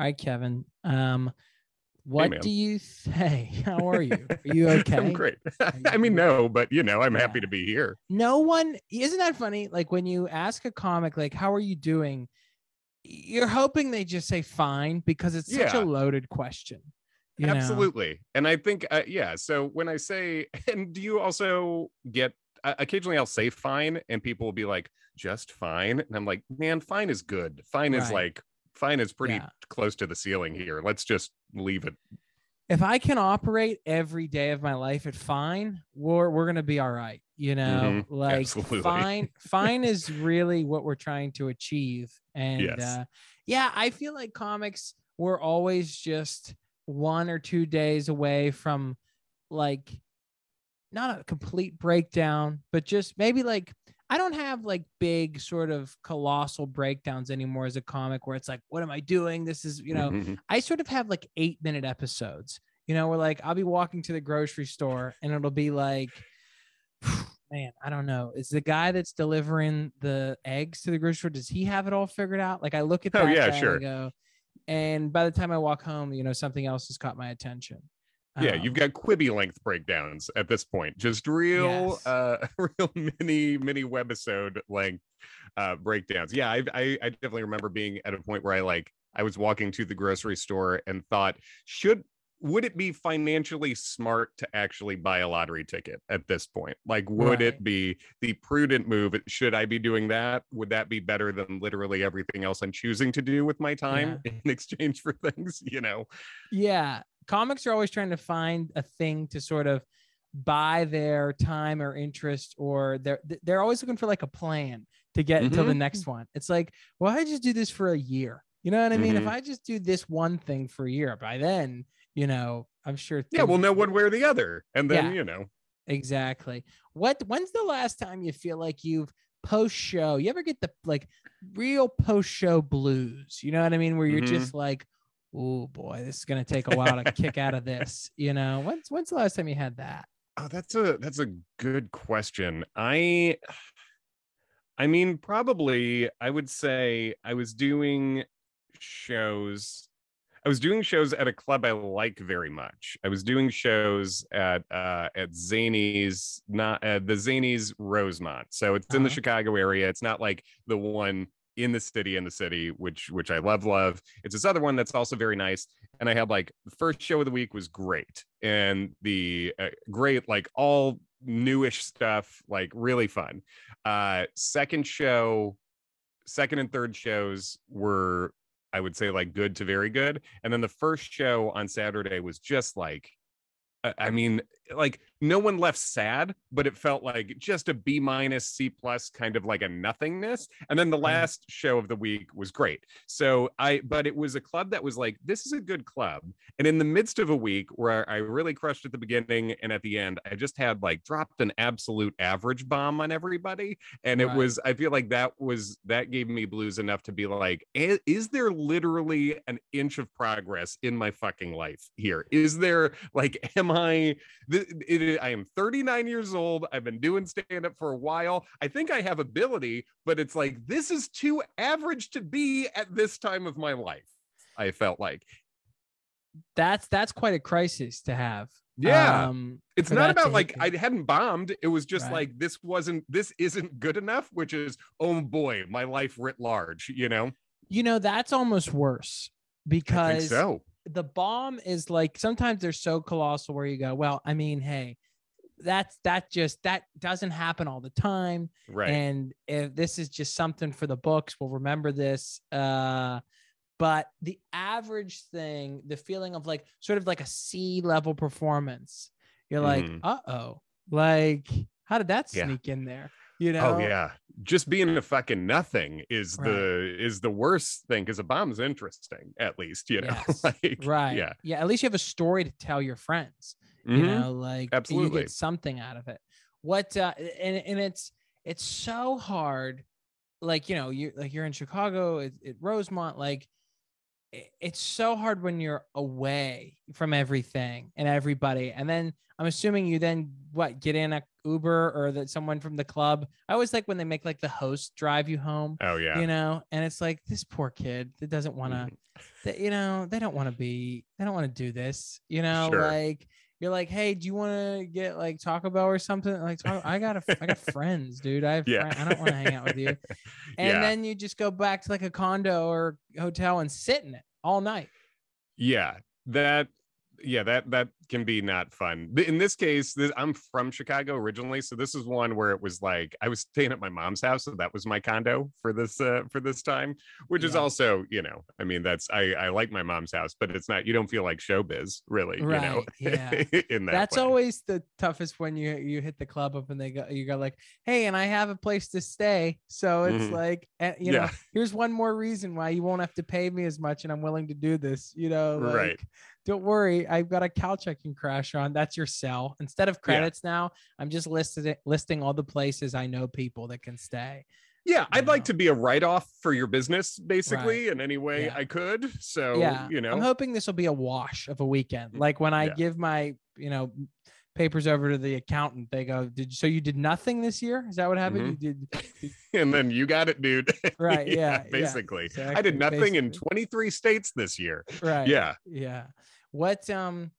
All right, Kevin. Um, what man. do you say? How are you? Are you okay? I'm great. I mean, no, but you know, I'm happy to be here. no one isn't that funny like when you ask a comic like how are you doing you're hoping they just say fine because it's such a loaded question you know? Absolutely. And I think, uh, yeah. So when I say, and do you also get, uh, occasionally I'll say fine and people will be like, just fine. And I'm like, man, fine is good. Fine is like, fine is pretty Yeah. close to the ceiling here. Let's just leave it. if i can operate every day of my life at fine we're, we're gonna be all right you know Mhm. like Absolutely. fine fine is really what we're trying to achieve and Yes. uh, yeah i feel like comics we're always just one or two days away from like not a complete breakdown but just maybe like i don't have like big sort of colossal breakdowns anymore as a comic where it's like what am i doing this is you know Mhm. I sort of have like eight minute episodes, you know, where like I'll be walking to the grocery store and it'll be like, man, I don't know. Is the guy that's delivering the eggs to the grocery store, does he have it all figured out? Like I look at Oh, that yeah, guy sure. and go, and by the time I walk home, you know, something else has caught my attention. Yeah, Um, you've got Quibi length breakdowns at this point. Just real, Yes. uh, real mini, mini webisode length uh, breakdowns. Yeah, I, I, I definitely remember being at a point where I like I was walking to the grocery store and thought, should would it be financially smart to actually buy a lottery ticket at this point? Like, would it be the prudent move? Should I be doing that? Would that be better than literally everything else I'm choosing to do with my time in exchange for things? You know? Yeah. Comics are always trying to find a thing to sort of buy their time or interest, or they're they're always looking for like a plan to get until the Mhm. next one. It's like, well, I just do this for a year. You know what I mean? If Mhm. I just do this one thing for a year, by then, you know, I'm sure. Yeah, we'll know one way or the other, and then Yeah. you know. Exactly. What when's the last time you feel like you've post show? You ever get the like real post show blues? You know what I mean? Where you're Mhm. just like, oh boy, this is gonna take a while to kick out of this. You know, when's when's the last time you had that? Oh, that's a that's a good question. I I mean, probably I would say I was doing shows. I was doing shows at a club I like very much. I was doing shows at uh at Zanies, not uh, the Zanies Rosemont. So it's in the Uh-huh. Chicago area. It's not like the one in the city in the city, which which I love, love. It's this other one that's also very nice. And I had like the first show of the week was great, and the uh, great like all newish stuff, like really fun. Uh, second show, second and third shows were I would say like good to very good, and then the first show on Saturday was just like. I- I mean, like no one left sad, but it felt like just a B minus, C plus, kind of like a nothingness. And then the mm-hmm. last show of the week was great. So I, but it was a club that was like, this is a good club. And in the midst of a week where I really crushed at the beginning and at the end, I just had like dropped an absolute average bomb on everybody. And it Right. was, I feel like that was, that gave me blues enough to be like, is there literally an inch of progress in my fucking life here? Is there like, am I, th- it, I am 39 years old. I've been doing stand up for a while. I think I have ability, but it's like, this is too average to be at this time of my life. I felt like, That's that's quite a crisis to have. yeah. Um, it's not about like I hadn't bombed. It was just Right. like this wasn't this isn't good enough, which is oh boy, my life writ large, you know. you know, that's almost worse I think because so. The bomb is like sometimes they're so colossal where you go, well, I mean, hey, that's that just that doesn't happen all the time. Right. And if this is just something for the books, we'll remember this. Uh but the average thing, the feeling of like sort of like a C level performance, you're like, Mhm. uh-oh, like how did that Yeah. sneak in there? You know? Oh yeah, just being a fucking nothing is the is the worst thing because a bomb's interesting at least, you know. Yes, like, Right. Yeah. Yeah. At least you have a story to tell your friends. you Mhm. know like you Absolutely. get something out of it what uh and, and it's it's so hard like you know you like you're in chicago at, at rosemont like it's so hard when you're away from everything and everybody. And then I'm assuming you then what get in a Uber or that someone from the club. I always like when they make like the host drive you home, Oh yeah. you know, and it's like this poor kid that doesn't want to Mhm. that you know they don't want to be they don't want to do this you know Sure. like you're like hey do you want to get like taco bell or something? Like Taco- i got a i got friends dude. I have Yeah. i don't want to hang out with you. And Yeah. then you just go back to like a condo or hotel and sit in it all night. Yeah, that yeah, that that can be not fun. In this case, this, I'm from Chicago originally, so this is one where it was like I was staying at my mom's house, so that was my condo for this uh, for this time, which is also, you know, I mean, that's I I like my mom's house, but it's not you don't feel like showbiz really, you know. Right, yeah. in that that's way. always the toughest when you you hit the club up and they go you go like hey and i have a place to stay so it's Mhm. like eh, you know Yeah. here's one more reason why you won't have to pay me as much and i'm willing to do this you know like, Right. Don't worry i've got a couch i can crash on that's your cell instead of Yeah. credits now i'm just listed listing all the places i know people that can stay Yeah, I'd like to be a write off for your business, basically, in any way Yeah. I could. So, yeah you know, i'm hoping this will be a wash of a weekend like when i Yeah. give my you know papers over to the accountant they go did so you did nothing this year is that what happened Mhm. you did and then you got it, dude. Right, yeah, yeah, basically. I exactly, did nothing in 23 states this year. right Yeah. yeah what um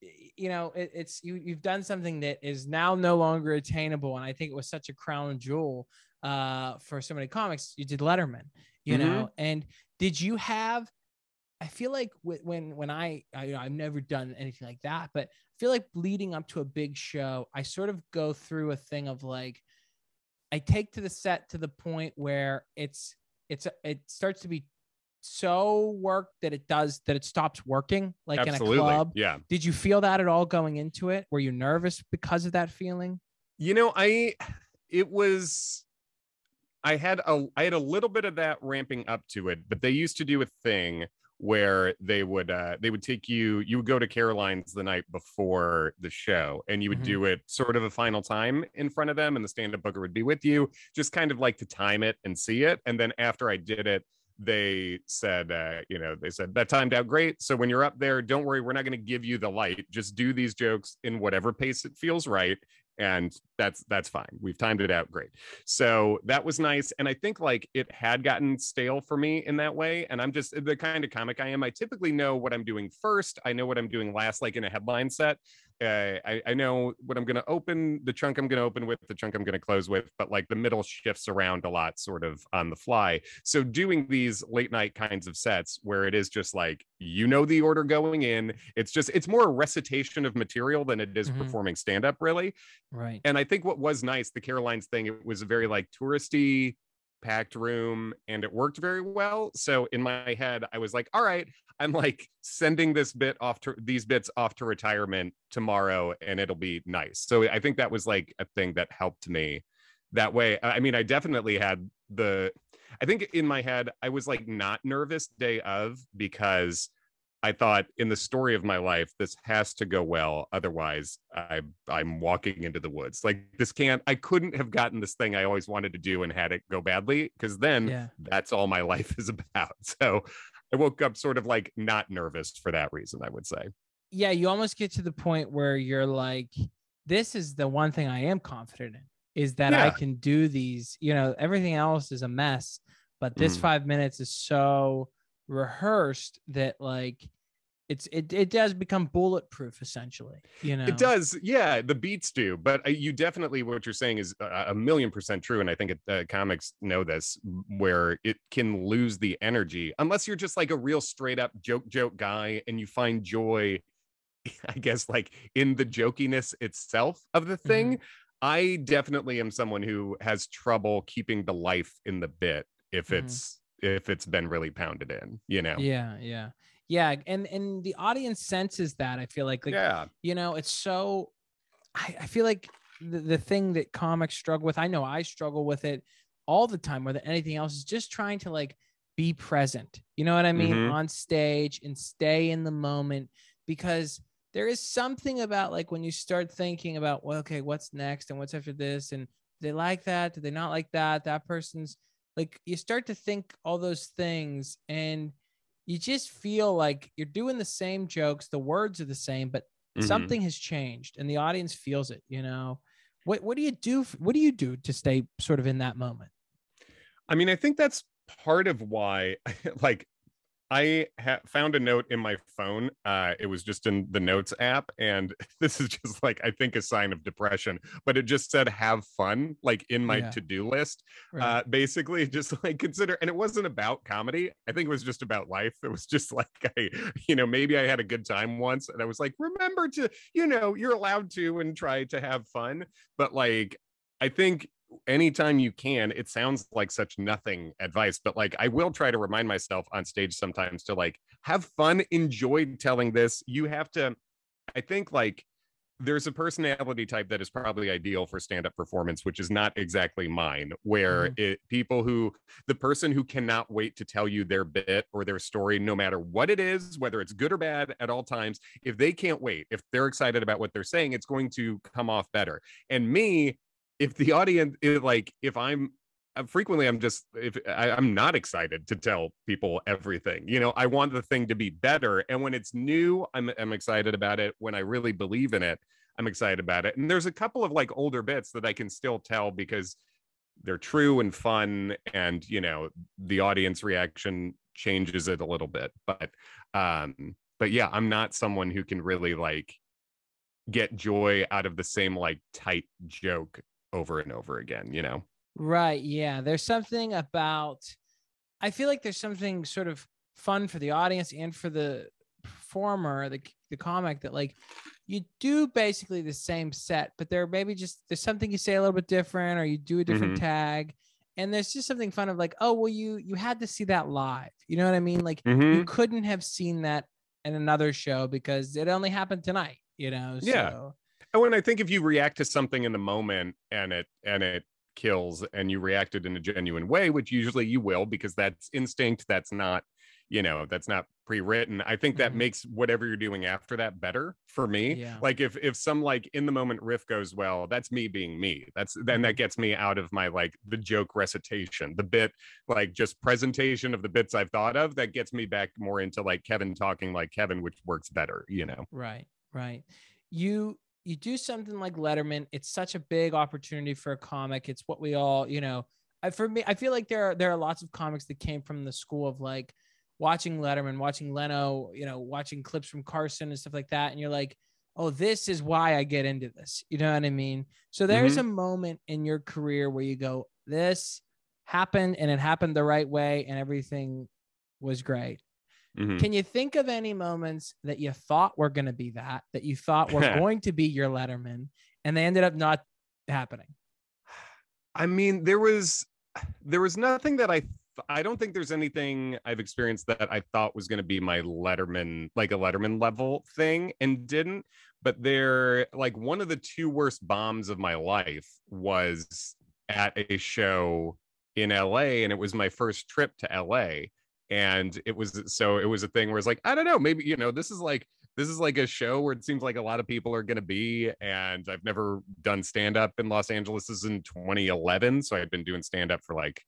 you know it, it's you you've done something that is now no longer attainable and i think it was such a crown jewel uh for so many comics you did letterman you Mhm. know and did you have i feel like when when i, I you know, i've never done anything like that but i feel like leading up to a big show i sort of go through a thing of like i take to the set to the point where it's it's it starts to be so worked that it does that it stops working like Absolutely. in a club Yeah. did you feel that at all going into it were you nervous because of that feeling You know, I it was I had a I had a little bit of that ramping up to it, but they used to do a thing where they would uh they would take you you would go to Carolines the night before the show and you would Mhm. do it sort of a final time in front of them and the stand-up booker would be with you just kind of like to time it and see it and then after I did it they said uh you know they said that timed out great so when you're up there don't worry we're not going to give you the light just do these jokes in whatever pace it feels right and that's that's fine we've timed it out great. So that was nice and i think like it had gotten stale for me in that way and i'm just the kind of comic i am i typically know what i'm doing first i know what i'm doing last like in a headline set uh, I, I know what i'm going to open the chunk i'm going to open with the chunk i'm going to close with but like the middle shifts around a lot sort of on the fly. So doing these late night kinds of sets where it is just like you know the order going in it's just it's more a recitation of material than it is Mhm. performing stand up really. Right. And I think what was nice, the Carolines thing, it was a very like touristy, packed room, and it worked very well. So in my head, I was like, all right, I'm like sending this bit off to these bits off to retirement tomorrow, and it'll be nice. So I think that was like a thing that helped me that way. I mean, I definitely had the I think in my head, I was like not nervous day of because I thought in the story of my life, this has to go well. Otherwise, I I'm walking into the woods. Like this can't. I couldn't have gotten this thing I always wanted to do and had it go badly because then yeah that's all my life is about. So I woke up sort of like not nervous for that reason. I would say. yeah you almost get to the point where you're like this is the one thing i am confident in is that i can do these you know everything else is a mess but this Mhm. five minutes is so rehearsed that like it's it, it does become bulletproof essentially you know It does, yeah. The beats do, but uh, you definitely what you're saying is a, a million percent true, and I think it, uh, comics know this, where it can lose the energy unless you're just like a real straight up joke joke guy, and you find joy, I guess, like in the jokiness itself of the thing. I definitely am someone who has trouble keeping the life in the bit if Mhm. it's if it's been really pounded in, you know. yeah yeah yeah and and the audience senses that i feel like like yeah. you know it's so i, I feel like the, the thing that comics struggle with i know i struggle with it all the time more than anything else is just trying to like be present you know what i mean Mhm. on stage and stay in the moment because there is something about like when you start thinking about well okay what's next and what's after this and they like that do they not like that that person's like you start to think all those things and you just feel like you're doing the same jokes, the words are the same, but Mhm. something has changed and the audience feels it, you know. What what do you do what do you do to stay sort of in that moment? I mean, I think that's part of why, like, I ha- found a note in my phone. Uh, it was just in the notes app, and this is just like I think a sign of depression. But it just said "have fun" like in my Yeah. to-do list. Right. Uh, basically, just like consider, and it wasn't about comedy. I think it was just about life. It was just like I, you know, maybe I had a good time once, and I was like, remember to, you know, you're allowed to and try to have fun. But like, I think anytime you can it sounds like such nothing advice but like i will try to remind myself on stage sometimes to like have fun enjoy telling this. You have to i think like there's a personality type that is probably ideal for stand-up performance which is not exactly mine where mm-hmm. it people who the person who cannot wait to tell you their bit or their story no matter what it is whether it's good or bad at all times if they can't wait if they're excited about what they're saying it's going to come off better. And me if the audience is like if i'm uh, frequently i'm just if I, i'm not excited to tell people everything you know i want the thing to be better and when it's new i'm, I'm excited about it. When i really believe in it i'm excited about it. And there's a couple of like older bits that i can still tell because they're true and fun and you know the audience reaction changes it a little bit. But um but yeah i'm not someone who can really like get joy out of the same like tight joke over and over again you know Right. Yeah. There's something about, I feel like there's something sort of fun for the audience and for the performer, the, the comic that like you do basically the same set, but there maybe just there's something you say a little bit different or you do a different Mhm. tag. And there's just something fun of like, oh, well, you you had to see that live. You know what I mean? Like Mhm. you couldn't have seen that in another show because it only happened tonight, you know? Yeah. So, Oh, when I think if you react to something in the moment and it and it kills and you reacted in a genuine way, which usually you will because that's instinct, that's not, you know, that's not pre-written. I think that Mhm. makes whatever you're doing after that better for me. Yeah. Like if if some like in the moment riff goes well, that's me being me. That's then that gets me out of my like the joke recitation, the bit like just presentation of the bits I've thought of that gets me back more into like Kevin talking like Kevin, which works better, you know. Right, right. You you do something like Letterman. It's such a big opportunity for a comic. It's what we all, you know. I, for me, I feel like there are there are lots of comics that came from the school of like watching Letterman, watching Leno, you know, watching clips from Carson and stuff like that, and you're like, oh, this is why I get into this. You know what I mean? So there's mm-hmm. a moment in your career where you go, this happened and it happened the right way, and everything was great. Mhm. Can you think of any moments that you thought were going to be that, that you thought were going to be your Letterman, and they ended up not happening? I mean, there was there was nothing that I th- I don't think there's anything I've experienced that I thought was going to be my Letterman like a Letterman level thing and didn't. But there like one of the two worst bombs of my life was at a show in LA and it was my first trip to LA and it was so it was a thing where it's like I don't know maybe you know this is like this is like a show where it seems like a lot of people are going to be and i've never done stand up in los angeles. This is in 2011 so i'd been doing stand up for like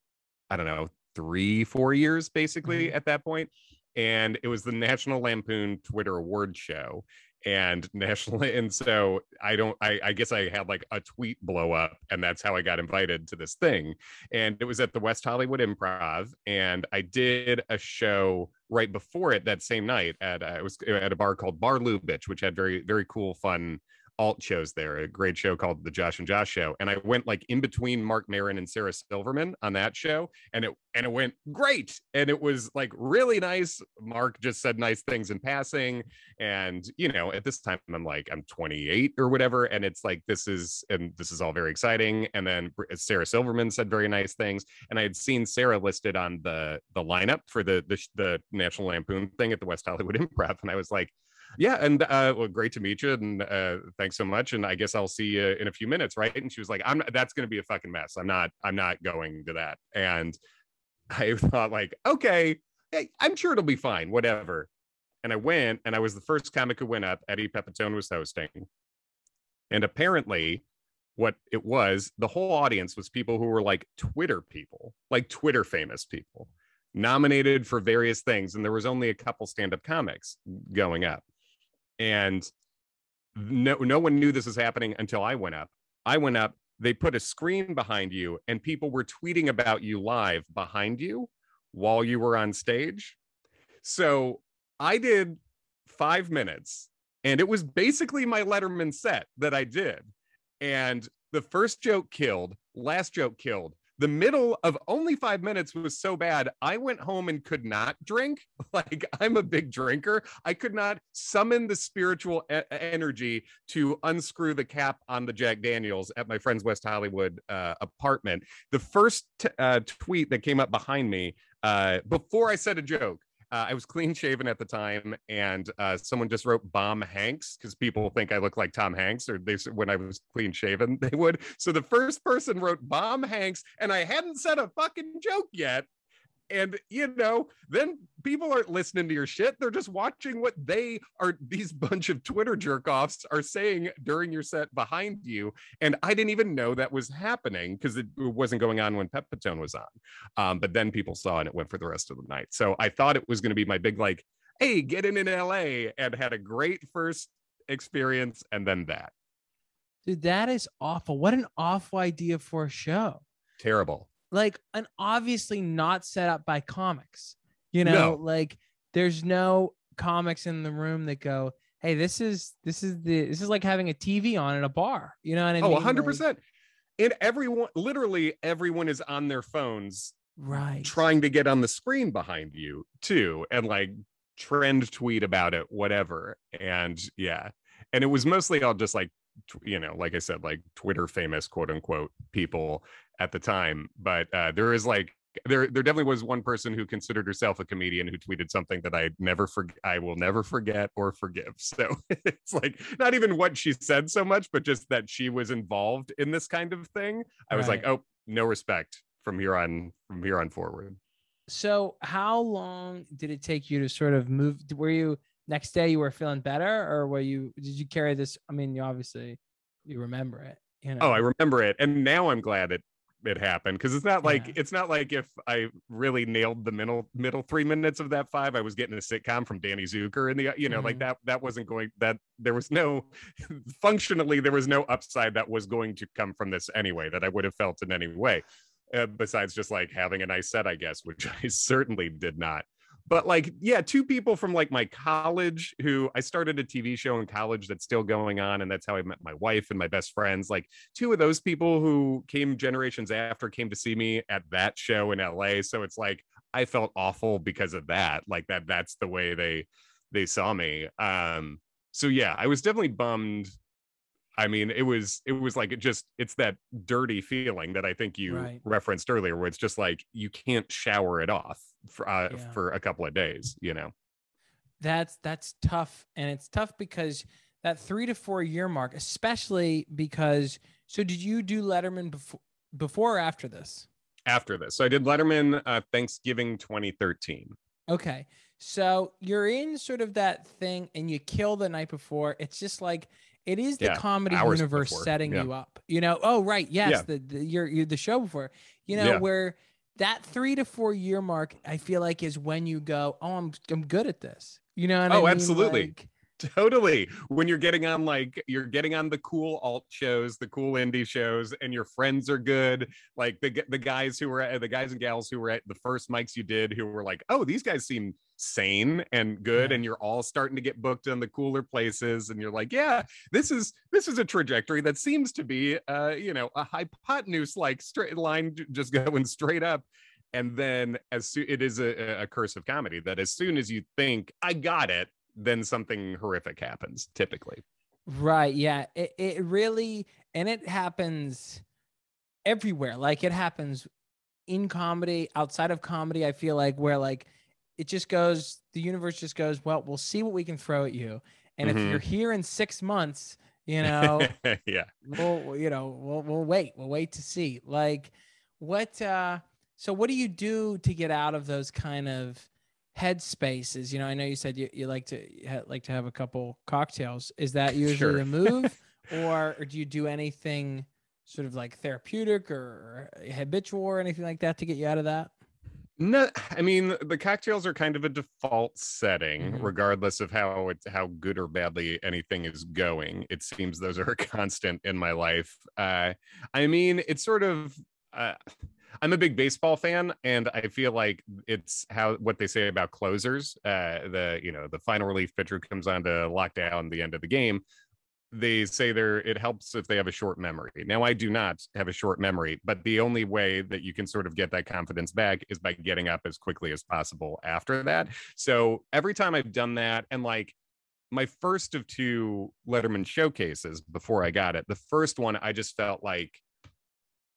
i don't know three four years basically mm-hmm. at that point and it was the national lampoon twitter award show and national and so i don't I, I guess i had like a tweet blow up and that's how i got invited to this thing and it was at the west hollywood improv and i did a show right before it that same night at uh, it was at a bar called bar lubitsch which had very very cool fun alt shows there a great show called the josh and josh show and i went like in between marc Maron and sarah silverman on that show and it and it went great and it was like really nice. Marc just said nice things in passing and you know at this time i'm like i'm 28 or whatever and it's like this is and this is all very exciting and then sarah silverman said very nice things and i had seen sarah listed on the the lineup for the the, the national lampoon thing at the west hollywood improv and i was like yeah and uh well great to meet you and uh thanks so much and i guess i'll see you in a few minutes right? And she was like i'm that's gonna be a fucking mess. I'm not i'm not going to that. And i thought like okay i'm sure it'll be fine whatever. And i went and i was the first comic who went up. Eddie pepitone was hosting. And apparently what it was the whole audience was people who were like twitter people like twitter famous people nominated for various things, and there was only a couple stand-up comics going up, and no no one knew this was happening until I went up. I went up. They put a screen behind you, and people were tweeting about you live behind you while you were on stage. So I did five minutes, and it was basically my Letterman set that I did. And the first joke killed, last joke killed. The middle of only five minutes was so bad, I went home and could not drink. Like, I'm a big drinker. I could not summon the spiritual e- energy to unscrew the cap on the Jack Daniels at my friend's West Hollywood uh, apartment. The first t- uh, tweet that came up behind me uh, before I said a joke uh, I was clean shaven at the time, and uh, someone just wrote "Bomb Hanks" because people think I look like Tom Hanks, or they when I was clean shaven they would. So the first person wrote "Bomb Hanks," and I hadn't said a fucking joke yet, and you know then people aren't listening to your shit. They're just watching what they are these bunch of twitter jerk offs are saying during your set behind you. And i didn't even know that was happening because it wasn't going on when pepitone was on. Um, but then people saw and it went for the rest of the night. So i thought it was going to be my big like hey get in in la and had a great first experience and then that. Dude, that is awful. What an awful idea for a show. terrible Like, and obviously not set up by comics. You know, No. like there's no comics in the room that go, "Hey, this is this is the this is like having a TV on in a bar." You know what I oh mean? 100% Like, and everyone literally everyone is on their phones right. trying to get on the screen behind you too and like trend tweet about it whatever and yeah and it was mostly all just like you know like i said like twitter famous quote unquote people at the time but uh there is like there there definitely was one person who considered herself a comedian who tweeted something that I never forget I will never forget or forgive. So it's like not even what she said so much, but just that she was involved in this kind of thing. I was like, oh, no respect from here on from here on forward. So, how long did it take you to sort of move? Were you next day you were feeling better, or were you? Did you carry this? I mean, you obviously you remember it. You know. Oh, I remember it, and now I'm glad it it happened because it's not like Yeah. it's not like if I really nailed the middle middle three minutes of that five, I was getting a sitcom from Danny Zuker, and the you know like Mhm. that that wasn't going that there was no functionally there was no upside that was going to come from this anyway that I would have felt in any way, uh, besides just like having a nice set, I guess, which I certainly did not. But like, yeah, two people from like my college who I started a TV show in college that's still going on, and that's how I met my wife and my best friends. Like two of those people who came generations after came to see me at that show in LA. So it's like I felt awful because of that. Like that that's the way they they saw me. Um so yeah, I was definitely bummed. I mean, it was it was like it just it's that dirty feeling that I think you Right. referenced earlier where it's just like you can't shower it off for uh, Yeah. for a couple of days, you know. that's that's tough and it's tough because that three to four year mark especially because so did you do letterman before before or after this After this. So I did Letterman uh Thanksgiving 2013. okay so you're in sort of that thing and you kill the night before it's just like it is the Yeah, comedy universe before, setting yeah. you up you know oh right yes Yeah. the, the the show before you know where that three to four year mark i feel like is when you go oh i'm, I'm good at this you know what oh, I Oh, mean? absolutely. Like, Totally. When you're getting on like you're getting on the cool alt shows, the cool indie shows, and your friends are good. Like the the guys who were at the guys and gals who were at the first mics you did, who were like, oh, these guys seem sane and good, Yeah. and you're all starting to get booked on the cooler places, and you're like, yeah, this is this is a trajectory that seems to be, uh, you know, a hypotenuse like straight line, just going straight up. And then as soon it is a, a curse of comedy that as soon as you think I got it, then something horrific happens typically. Right. Yeah. It, it really, and it happens everywhere. Like it happens in comedy, outside of comedy. I feel like where like it just goes, the universe just goes, well, we'll see what we can throw at you. And if Mhm. you're here in six months, you know, yeah. we'll, you know, we'll, we'll wait, we'll wait to see like what, uh, so what do you do to get out of those kind of head spaces? You know, I know you said you, you like to ha- like to have a couple cocktails. Is that usually Sure. the move, or, or do you do anything sort of like therapeutic or habitual or anything like that to get you out of that? No, I mean the cocktails are kind of a default setting, Mhm. regardless of how it's how good or badly anything is going. It seems those are a constant in my life. Uh, I mean, it's sort of. Uh, I'm a big baseball fan, and I feel like it's how what they say about closers. Uh, the you know the final relief pitcher comes on to lock down the end of the game. They say there it helps if they have a short memory. Now I do not have a short memory, but the only way that you can sort of get that confidence back is by getting up as quickly as possible after that. So every time I've done that, and like my first of two Letterman showcases before I got it, the first one I just felt like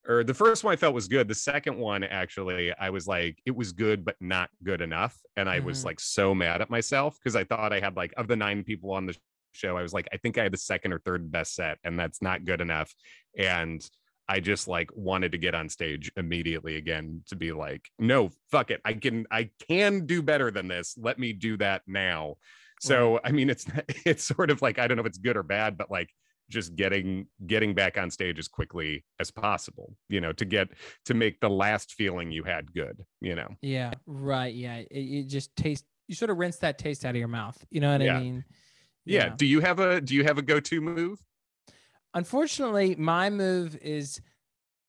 or the first one I felt was good. The second one, actually, I was like, it was good, but not good enough. And I was Mhm. like so mad at myself because I thought I had like, of the nine people on the show, I was like, I think I had the second or third best set, and that's not good enough. And I just like wanted to get on stage immediately again to be like, no, fuck it. I can, I can do better than this. Let me do that now. So, I mean, it's, it's sort of like, I don't know if it's good or bad, but like, just getting getting back on stage as quickly as possible you know to get to make the last feeling you had good you know Yeah, right. Yeah, it, you just taste. You sort of rinse that taste out of your mouth. You know what Yeah. I mean? yeah. do you have a do you have a go-to move Unfortunately, my move is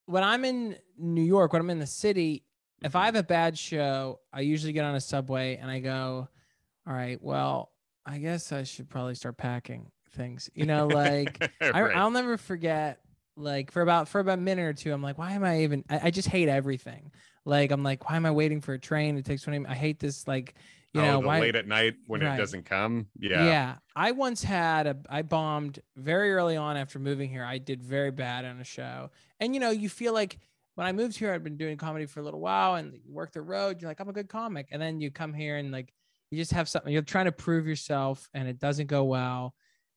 when I'm in New York, when I'm in the city, if I mm-hmm. have a bad show, I usually get on a subway and I go, all right, well, I guess I should probably start packing things. You know, like I, Right. I'll never forget. Like for about for about a minute or two, I'm like, why am I even? I, I just hate everything. Like I'm like, why am I waiting for a train? It takes 20. min- I hate this. Like, you oh, know, why? late at night when Right. it doesn't come yeah Yeah. I once had a I bombed very early on after moving here. I did very bad on a show. And you know, you feel like when I moved here, I'd been doing comedy for a little while and you work the road, you're like, I'm a good comic. And then you come here and like you just have something, you're trying to prove yourself and it doesn't go well.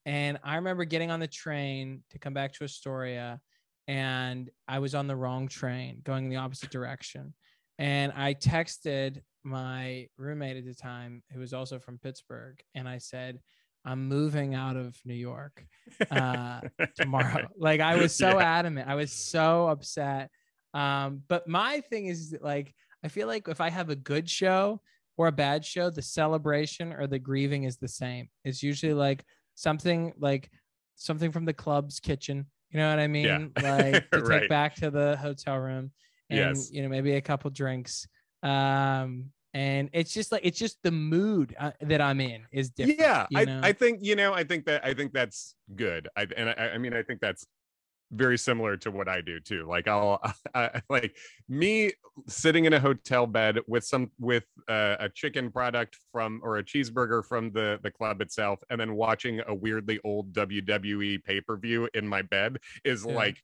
And I remember getting on the train to come back to Astoria and I was on the wrong train going in the opposite direction. And I texted my roommate at the time, who was also from Pittsburgh, and I said, I'm moving out of New York uh, tomorrow. like I was so Yeah. adamant. I was so upset. Um, but my thing is like, I feel like if I have a good show or a bad show, the celebration or the grieving is the same. It's usually like something like something from the club's kitchen. You know what I mean? Yeah. Like to Right. take back to the hotel room and Yes. you know maybe a couple drinks. Um, and it's just like it's just the mood uh, that I'm in is different. yeah you I. I think you know i think that i think that's good i and i, I mean i think that's very similar to what i do too like i'll I, like me sitting in a hotel bed with some with uh, a chicken product from or a cheeseburger from the the club itself and then watching a weirdly old wwe pay-per-view in my bed is Yeah. like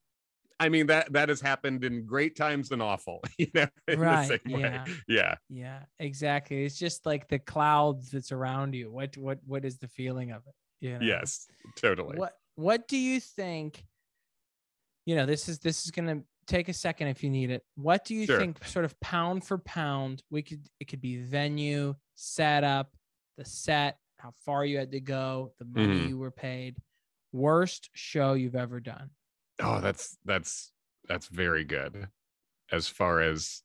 I mean that that has happened in great times and awful, you know, in Right, the same way. yeah. Yeah. Yeah, exactly. It's just like the clouds that's around you. What what what is the feeling of it? You know? Yes, totally. What what do you think? You know, this is this is gonna take a second if you need it. What do you Sure. think, sort of pound for pound? We could it could be venue, setup, the set, how far you had to go, the money Mhm. you were paid. Worst show you've ever done. Oh, that's that's that's very good. As far as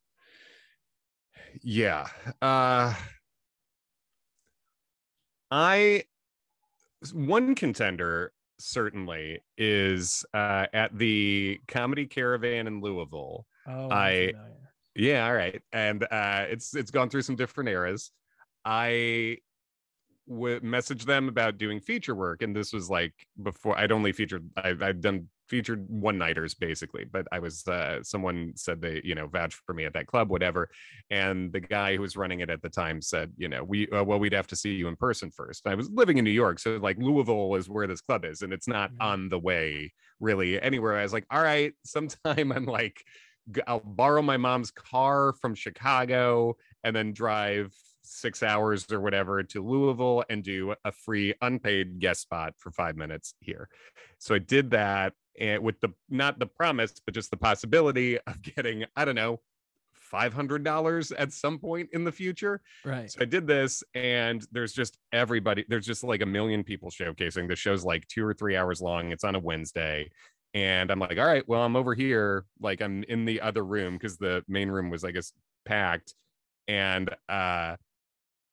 yeah. Uh I one contender certainly is uh at the comedy caravan in Louisville. Oh, I'm familiar. Yeah, all right. And uh it's it's gone through some different eras. I w- messaged them about doing feature work and this was like before I'd only featured I've, I'd done featured one nighters basically but I was uh someone said they you know vouched for me at that club whatever and the guy who was running it at the time said you know we uh, well we'd have to see you in person first I was living in New York so like Louisville is where this club is and it's not Mhm. on the way really anywhere I was like all right sometime I'm like I'll borrow my mom's car from Chicago and then drive six hours or whatever to Louisville and do a free unpaid guest spot for five minutes here. So I did that and with the not the promise, but just the possibility of getting, I don't know, $500 at some point in the future. Right. So I did this, and there's just everybody. There's just like a million people showcasing. The show's like two or three hours long. It's on a Wednesday, and I'm like, all right, well, I'm over here. Like I'm in the other room because the main room was, I guess, packed. and uh,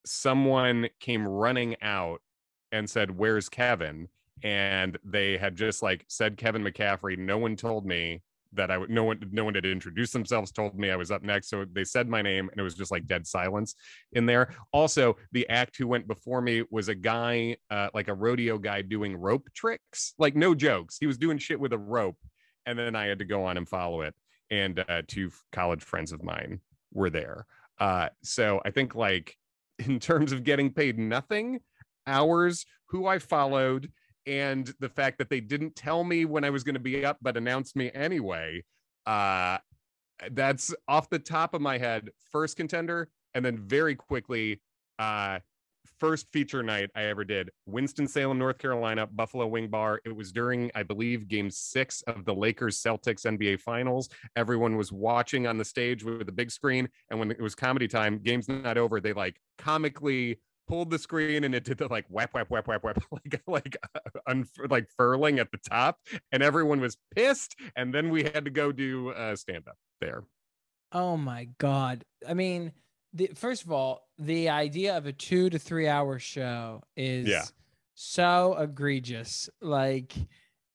someone came running out and said, "Where's Kevin?" And they had just like said Kevin McCaffrey. No one told me that I would no one no one had introduced themselves, told me I was up next. So they said my name and it was just like dead silence in there. Also, the act who went before me was a guy, uh, like a rodeo guy doing rope tricks, like no jokes. He was doing shit with a rope, and then I had to go on and follow it. And uh, two college friends of mine were there. Uh, so I think like in terms of getting paid nothing, hours, who I followed, and the fact that they didn't tell me when I was going to be up, but announced me anyway. Uh, that's off the top of my head, first contender, and then very quickly, uh, first feature night I ever did. Winston Salem, North Carolina, Buffalo Wing Bar. It was during, I believe, Game Six of the Lakers Celtics NBA Finals. Everyone was watching on the stage with the big screen, and when it was comedy time, game's not over. They like comically pulled the screen and it did the like whap whap whap whap whap like like uh, un- like furling at the top and everyone was pissed and then we had to go do uh stand up there Oh my god. I mean, the first of all, the idea of a 2 to 3 hour show is Yeah. so egregious. Like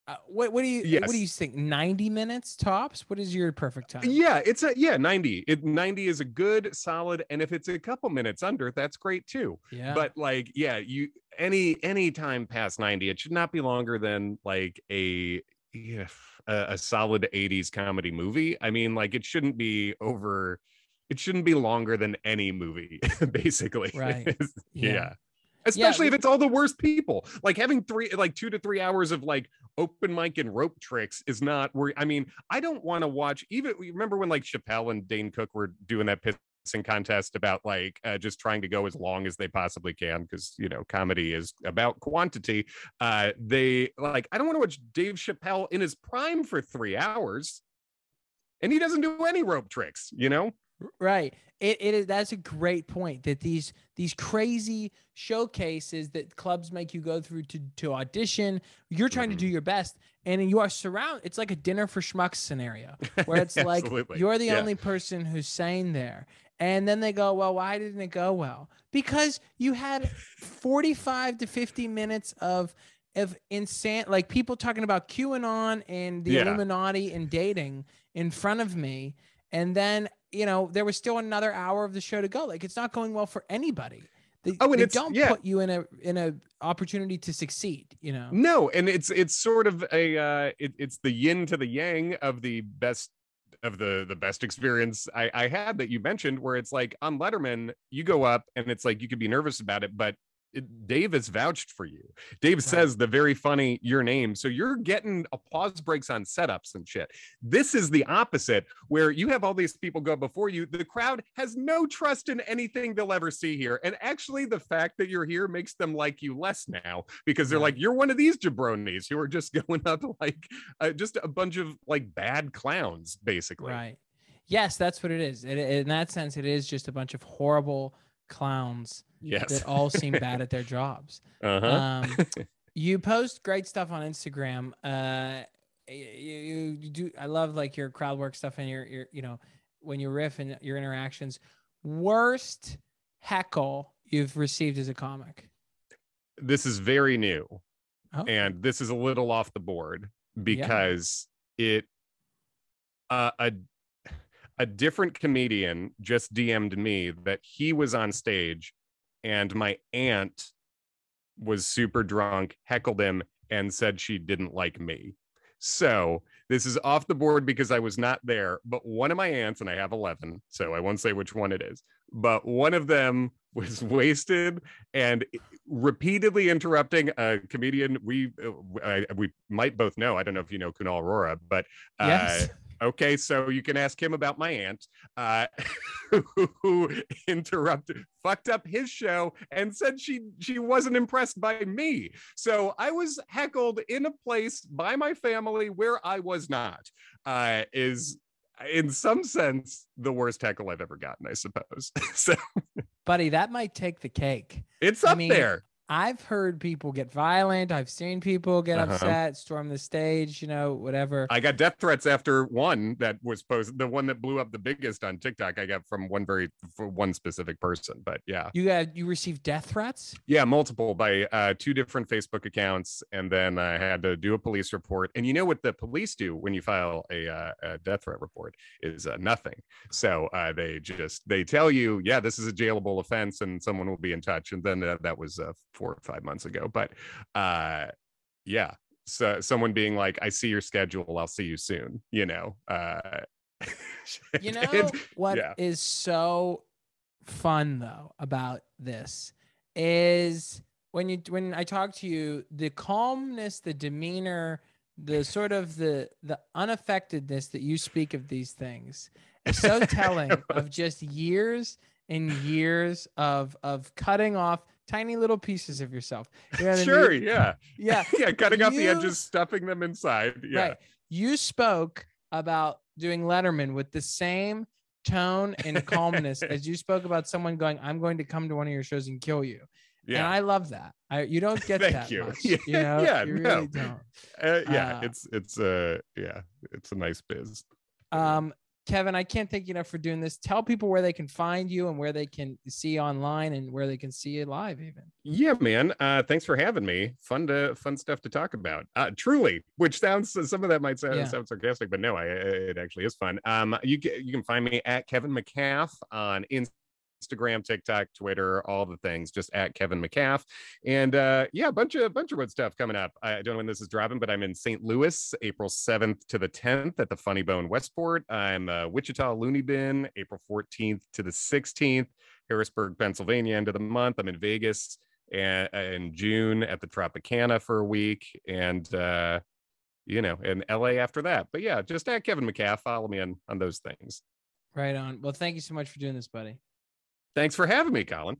uh, what what do you what do you think 90 minutes tops? What is your perfect time? yeah it's a yeah 90 it 90 is a good solid and if it's a couple minutes under that's great too Yeah. but like yeah you any any time past 90 it should not be longer than like a yeah, a, a solid 80s comedy movie i mean like it shouldn't be over it shouldn't be longer than any movie basically Right. yeah. Yeah. especially if it's all the worst people like having three like two to three hours of like open mic and rope tricks is not where i mean i don't want to watch even remember when like chappelle and dane cook were doing that pissing contest about like uh, just trying to go as long as they possibly can because you know comedy is about quantity uh they like i don't want to watch dave chappelle in his prime for three hours and he doesn't do any rope tricks you know Right. It, it is that's a great point that these these crazy showcases that clubs make you go through to to audition, you're trying to do Mm-hmm. your best and you are surrounded it's like a dinner for schmucks scenario where it's like you're the Yeah. only person who's sane there. And then they go, "Well, why didn't it go well?" Because you had 45 to 50 minutes of of insane like people talking about QAnon and the Yeah. Illuminati and dating in front of me and then you know there was still another hour of the show to go. Like it's not going well for anybody. They, Oh, and they don't yeah. put you in a in a opportunity to succeed you know? No, and it's it's sort of a uh it, it's the yin to the yang of the best of the the best experience I, I had that you mentioned where it's like on Letterman you go up and it's like you could be nervous about it but Dave has vouched for you. Dave says the very funny your name. So you're getting applause breaks on setups and shit. This is the opposite where you have all these people go before you. The crowd has no trust in anything they'll ever see here. And actually, the fact that you're here makes them like you less now because they're Right. like, you're one of these jabronis who are just going up like uh, just a bunch of like bad clowns, basically. right yes that's what it is it, in that sense it is just a bunch of horrible clowns Yes. that all seem bad at their jobs Uh-huh. Um, you post great stuff on Instagram. Uh, you, you, you do. I love like your crowd work stuff and your, your, you know, when you riff and your interactions. Worst heckle you've received as a comic. this is very new. Oh, and this is a little off the board because it uh, a a different comedian just DM'd me that he was on stage and my aunt was super drunk, heckled him and said she didn't like me. So this is off the board because I was not there, but one of my aunts, and I have 11, so I won't say which one it is, but one of them was wasted and repeatedly interrupting a comedian we uh, we might both know. I don't know if you know Kunal Aurora, but uh, yes. Okay, so you can ask him about my aunt, uh, who interrupted, fucked up his show, and said she she wasn't impressed by me. So I was heckled in a place by my family where I was not. Uh, is in some sense the worst heckle I've ever gotten, I suppose. so buddy, that might take the cake. it's I up mean, there. I've heard people get violent. I've seen people get Uh-huh. upset, storm the stage, you know, whatever. I got death threats after one that was posted, the one that blew up the biggest on TikTok. I got from one very for one specific person, but yeah, you got you received death threats? yeah, multiple by uh, two different Facebook accounts, and then I had to do a police report. And you know what the police do when you file a, uh, a death threat report is uh, nothing. So uh, they just they tell you, yeah, this is a jailable offense, and someone will be in touch. And then uh, that was uh, four or five months ago, but uh, yeah. So someone being like, "I see your schedule. I'll see you soon." You know. Uh, You know and- what is yeah. so fun though about this is when you when I talk to you, the calmness, the demeanor, the sort of the the unaffectedness that you speak of these things is so telling of just years and years of of cutting off tiny little pieces of yourself. You know what I sure, mean? yeah, Yeah. yeah, cutting off the edges, stuffing them inside. Yeah, Right. You spoke about doing Letterman with the same tone and calmness as you spoke about someone going, I'm going to come to one of your shows and kill you. Yeah. And I love that. I you don't get Thank that you. much. Yeah, You know, yeah, you no. really uh, yeah. uh, it's it's uh yeah, it's a nice biz. Um, Kevin, I can't thank you enough for doing this. Tell people where they can find you and where they can see online and where they can see you live, even. Yeah, man. Uh, thanks for having me. Fun to fun stuff to talk about. Uh, truly, which sounds some of that might sound, Yeah. sound sarcastic, but no, I, it actually is fun. Um, you can you can find me at Kevin McCaff on Instagram, TikTok, Twitter, all the things. Just at Kevin McCaff, and uh, yeah, a bunch of bunch of wood stuff coming up. I don't know when this is dropping, but I'm in St. Louis, April 7th to the 10th at the Funny Bone Westport. I'm Wichita Loony Bin, April 14th to the 16th. Harrisburg, Pennsylvania, end of the month. I'm in Vegas and in June at the Tropicana for a week, and uh, you know, in LA after that. But yeah, just at Kevin McCaff. Follow me on on those things. Right on. Well, thank you so much for doing this, buddy. Thanks for having me, Collin.